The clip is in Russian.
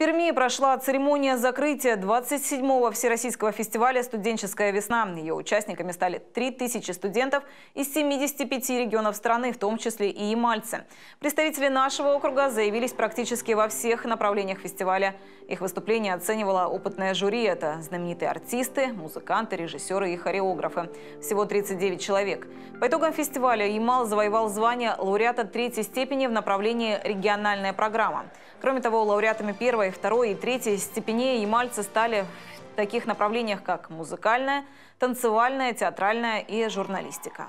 Перми прошла церемония закрытия 27-го Всероссийского фестиваля «Студенческая весна». Ее участниками стали 3000 студентов из 75 регионов страны, в том числе и ямальцы. Представители нашего округа заявились практически во всех направлениях фестиваля. Их выступление оценивала опытная жюри. Это знаменитые артисты, музыканты, режиссеры и хореографы. Всего 39 человек. По итогам фестиваля Ямал завоевал звание лауреата третьей степени в направлении «Региональная программа». Кроме того, лауреатами первой второй и третьей степеней ямальцы стали в таких направлениях, как музыкальная, танцевальная, театральная и журналистика.